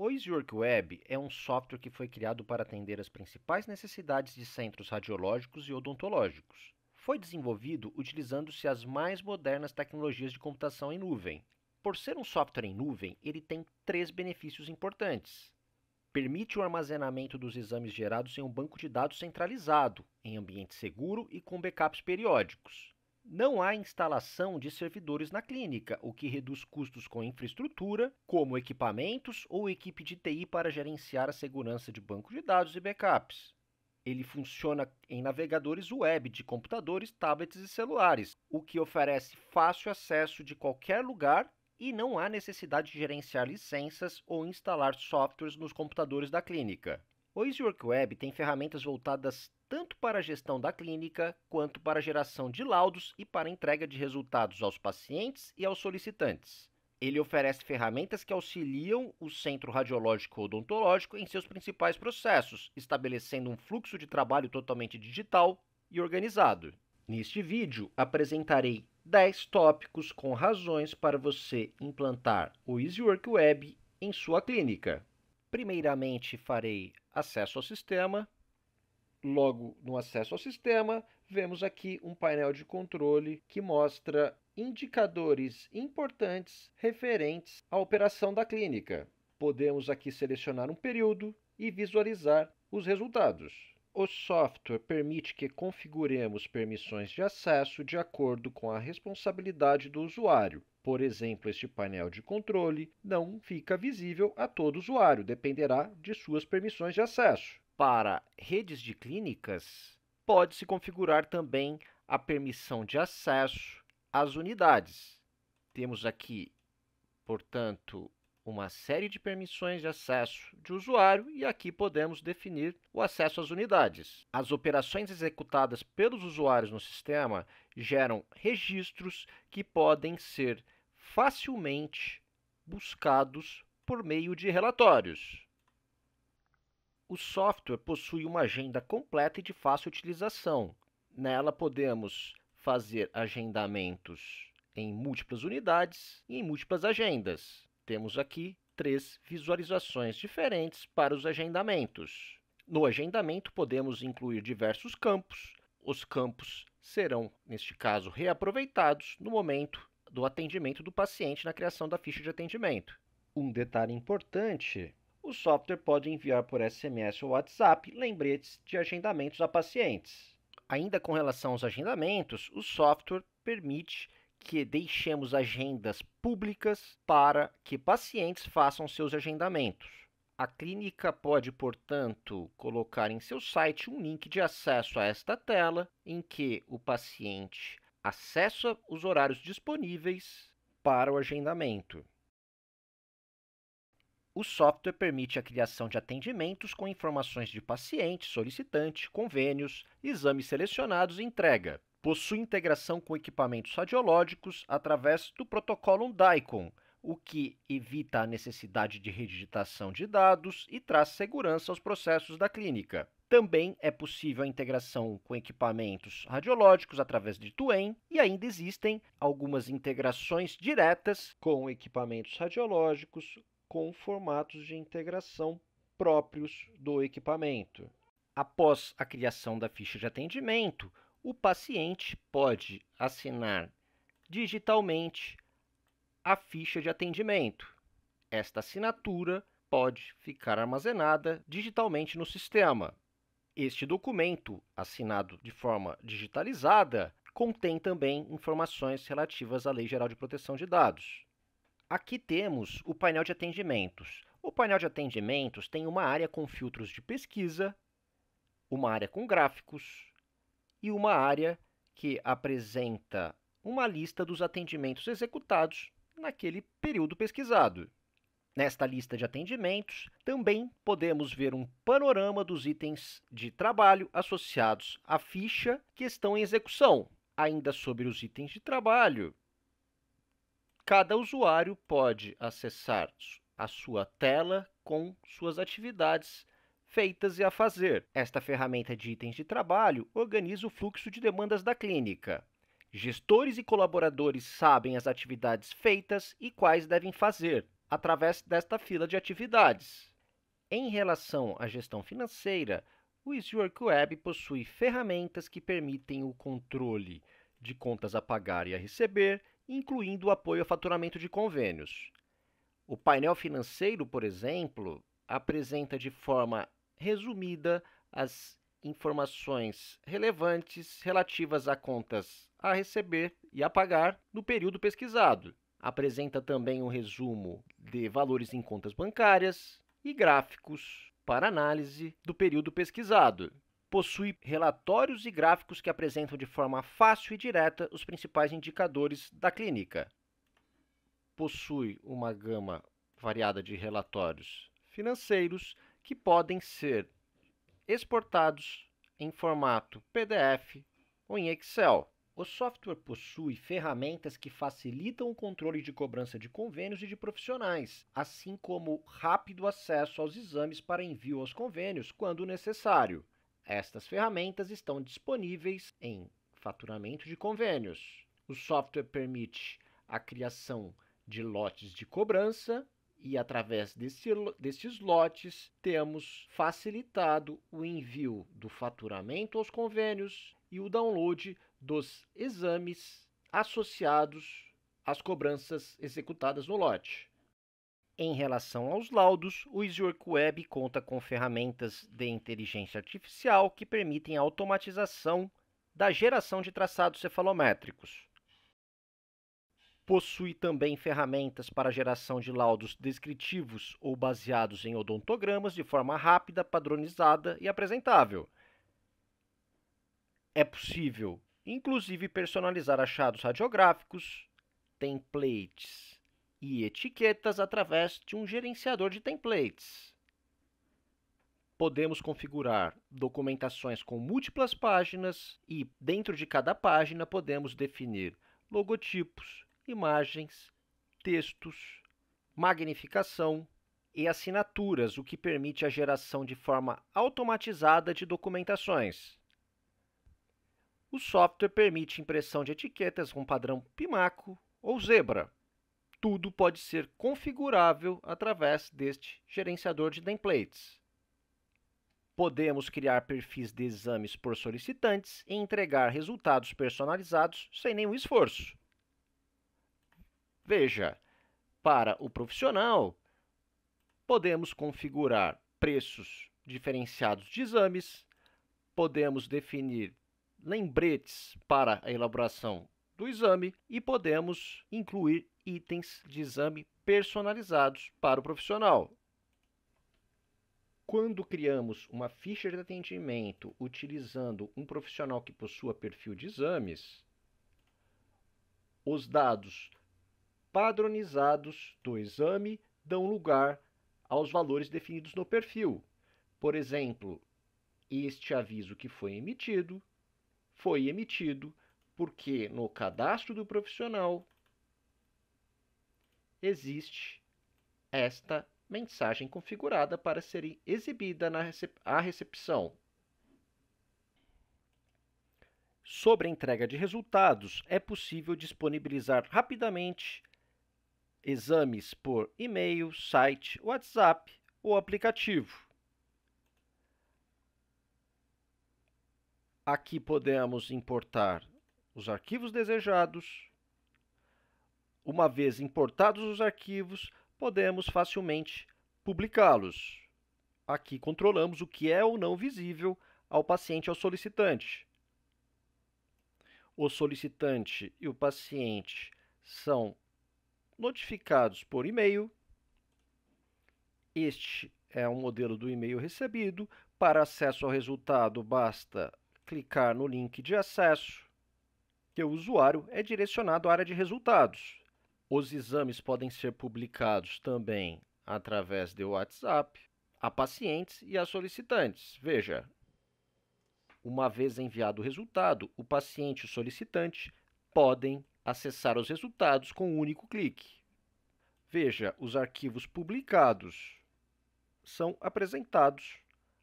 O EasyWork Web é um software que foi criado para atender as principais necessidades de centros radiológicos e odontológicos. Foi desenvolvido utilizando-se as mais modernas tecnologias de computação em nuvem. Por ser um software em nuvem, ele tem três benefícios importantes. Permite o armazenamento dos exames gerados em um banco de dados centralizado, em ambiente seguro e com backups periódicos. Não há instalação de servidores na clínica, o que reduz custos com infraestrutura, como equipamentos ou equipe de TI para gerenciar a segurança de banco de dados e backups. Ele funciona em navegadores web de computadores, tablets e celulares, o que oferece fácil acesso de qualquer lugar e não há necessidade de gerenciar licenças ou instalar softwares nos computadores da clínica. O EasyWork Web tem ferramentas voltadas tanto para a gestão da clínica, quanto para a geração de laudos e para a entrega de resultados aos pacientes e aos solicitantes. Ele oferece ferramentas que auxiliam o centro radiológico odontológico em seus principais processos, estabelecendo um fluxo de trabalho totalmente digital e organizado. Neste vídeo, apresentarei 10 tópicos com razões para você implantar o EasyWork Web em sua clínica. Primeiramente, farei acesso ao sistema. Logo no acesso ao sistema, vemos aqui um painel de controle que mostra indicadores importantes referentes à operação da clínica. Podemos aqui selecionar um período e visualizar os resultados. O software permite que configuremos permissões de acesso de acordo com a responsabilidade do usuário. Por exemplo, este painel de controle não fica visível a todo usuário, dependerá de suas permissões de acesso. Para redes de clínicas, pode-se configurar também a permissão de acesso às unidades. Temos aqui, portanto, uma série de permissões de acesso de usuário e aqui podemos definir o acesso às unidades. As operações executadas pelos usuários no sistema geram registros que podem ser facilmente buscados por meio de relatórios. O software possui uma agenda completa e de fácil utilização. Nela podemos fazer agendamentos em múltiplas unidades e em múltiplas agendas temos aqui três visualizações diferentes para os agendamentos. No agendamento, podemos incluir diversos campos. Os campos serão, neste caso, reaproveitados no momento do atendimento do paciente na criação da ficha de atendimento. Um detalhe importante: o software pode enviar por SMS ou WhatsApp lembretes de agendamentos a pacientes. Ainda com relação aos agendamentos, o software permite que deixemos agendas públicas para que pacientes façam seus agendamentos. A clínica pode, portanto, colocar em seu site um link de acesso a esta tela, em que o paciente acessa os horários disponíveis para o agendamento. O software permite a criação de atendimentos com informações de paciente, solicitante, convênios, exames selecionados e entrega possui integração com equipamentos radiológicos através do protocolo DICOM, o que evita a necessidade de redigitação de dados e traz segurança aos processos da clínica. Também é possível a integração com equipamentos radiológicos através de TUEM e ainda existem algumas integrações diretas com equipamentos radiológicos com formatos de integração próprios do equipamento. Após a criação da ficha de atendimento, o paciente pode assinar digitalmente a ficha de atendimento. Esta assinatura pode ficar armazenada digitalmente no sistema. Este documento, assinado de forma digitalizada, contém também informações relativas à Lei Geral de Proteção de Dados. Aqui temos o painel de atendimentos. O painel de atendimentos tem uma área com filtros de pesquisa, uma área com gráficos, e uma área que apresenta uma lista dos atendimentos executados naquele período pesquisado. Nesta lista de atendimentos, também podemos ver um panorama dos itens de trabalho associados à ficha que estão em execução. Ainda sobre os itens de trabalho, cada usuário pode acessar a sua tela com suas atividades feitas e a fazer. Esta ferramenta de itens de trabalho organiza o fluxo de demandas da clínica. Gestores e colaboradores sabem as atividades feitas e quais devem fazer. através desta fila de atividades. Em relação à gestão financeira, o EasyWork Web possui ferramentas que permitem o controle de contas a pagar e a receber, incluindo o apoio ao faturamento de convênios. O painel financeiro, por exemplo, apresenta de forma resumida as informações relevantes relativas a contas a receber e a pagar no período pesquisado. Apresenta também um resumo de valores em contas bancárias e gráficos para análise do período pesquisado. Possui relatórios e gráficos que apresentam de forma fácil e direta os principais indicadores da clínica. Possui uma gama variada de relatórios financeiros que podem ser exportados em formato PDF ou em Excel. O software possui ferramentas que facilitam o controle de cobrança de convênios e de profissionais, assim como rápido acesso aos exames para envio aos convênios quando necessário. Estas ferramentas estão disponíveis em faturamento de convênios. O software permite a criação de lotes de cobrança e através desse, desses lotes temos facilitado o envio do faturamento aos convênios e o download dos exames associados às cobranças executadas no lote. Em relação aos laudos, o EasyWork Web conta com ferramentas de inteligência artificial que permitem a automatização da geração de traçados cefalométricos. Possui também ferramentas para geração de laudos descritivos ou baseados em odontogramas de forma rápida, padronizada e apresentável. É possível, inclusive, personalizar achados radiográficos, templates e etiquetas através de um gerenciador de templates. Podemos configurar documentações com múltiplas páginas e, dentro de cada página, podemos definir logotipos, imagens, textos, magnificação e assinaturas, o que permite a geração de forma automatizada de documentações. O software permite impressão de etiquetas com padrão Pimaco ou Zebra. Tudo pode ser configurável através deste gerenciador de templates. Podemos criar perfis de exames por solicitantes e entregar resultados personalizados sem nenhum esforço. Veja, para o profissional, podemos configurar preços diferenciados de exames, podemos definir lembretes para a elaboração do exame e podemos incluir itens de exame personalizados para o profissional. Quando criamos uma ficha de atendimento utilizando um profissional que possua perfil de exames, os dados padronizados do exame dão lugar aos valores definidos no perfil. Por exemplo, este aviso que foi emitido foi emitido porque no cadastro do profissional existe esta mensagem configurada para ser exibida na recep à recepção. Sobre a entrega de resultados, é possível disponibilizar rapidamente exames por e-mail, site, WhatsApp ou aplicativo. Aqui podemos importar os arquivos desejados. Uma vez importados os arquivos, podemos facilmente publicá-los. Aqui controlamos o que é ou não visível ao paciente ou solicitante. O solicitante e o paciente são notificados por e-mail. Este é um modelo do e-mail recebido. Para acesso ao resultado, basta clicar no link de acesso, que o usuário é direcionado à área de resultados. Os exames podem ser publicados também através de WhatsApp a pacientes e a solicitantes. Veja, uma vez enviado o resultado, o paciente e o solicitante podem acessar os resultados com um único clique. Veja, os arquivos publicados são apresentados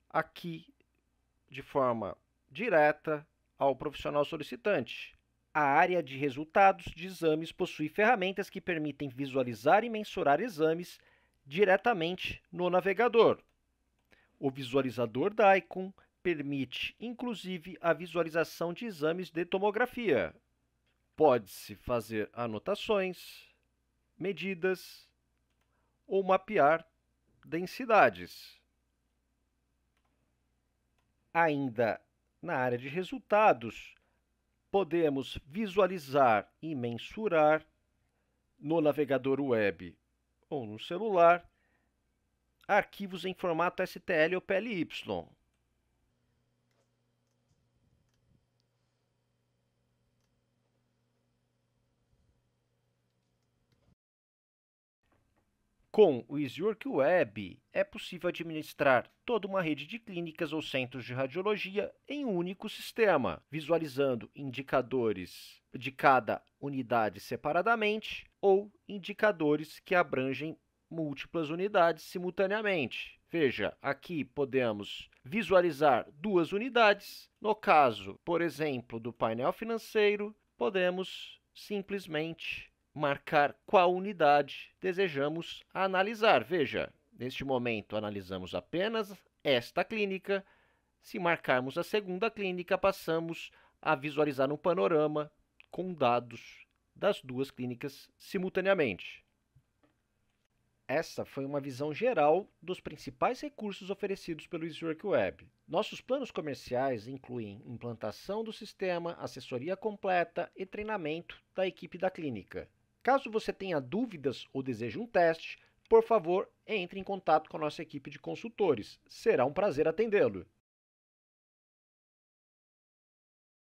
aqui de forma direta ao profissional solicitante. A área de resultados de exames possui ferramentas que permitem visualizar e mensurar exames diretamente no navegador. O visualizador da Icon permite, inclusive, a visualização de exames de tomografia. Pode-se fazer anotações, medidas ou mapear densidades. Ainda na área de resultados, podemos visualizar e mensurar no navegador web ou no celular arquivos em formato STL ou PLY. Com o EasyWork Web, é possível administrar toda uma rede de clínicas ou centros de radiologia em um único sistema, visualizando indicadores de cada unidade separadamente ou indicadores que abrangem múltiplas unidades simultaneamente. Veja, aqui podemos visualizar duas unidades. No caso, por exemplo, do painel financeiro, podemos simplesmente marcar qual unidade desejamos analisar. Veja, neste momento analisamos apenas esta clínica. Se marcarmos a segunda clínica, passamos a visualizar um panorama com dados das duas clínicas simultaneamente. Essa foi uma visão geral dos principais recursos oferecidos pelo EasyWork Web. Nossos planos comerciais incluem implantação do sistema, assessoria completa e treinamento da equipe da clínica. Caso você tenha dúvidas ou deseje um teste, por favor, entre em contato com a nossa equipe de consultores. Será um prazer atendê-lo.